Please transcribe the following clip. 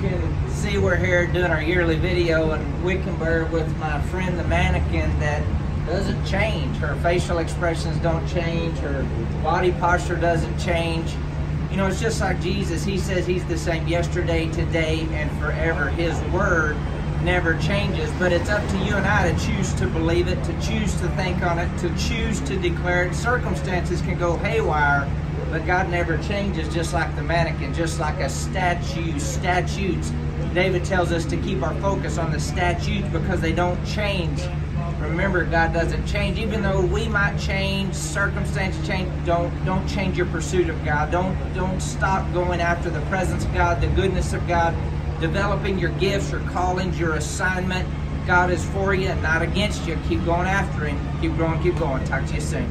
can see we're here doing our yearly video in Wickenburg with my friend the mannequin that doesn't change. Her facial expressions don't change. Her body posture doesn't change. You know, it's just like Jesus. He says he's the same yesterday, today, and forever. His word never changes, but it's up to you and I to choose to believe it, to choose to think on it, to choose to declare it. Circumstances can go haywire, but God never changes, just like the mannequin, just like a statue. Statutes. David tells us to keep our focus on the statutes because they don't change. Remember, God doesn't change. Even though we might change, circumstances change, don't don't change your pursuit of God. Don't don't stop going after the presence of God, the goodness of God, developing your gifts, your callings, your assignment. God is for you and not against you. Keep going after Him. Keep growing, keep going. Talk to you soon.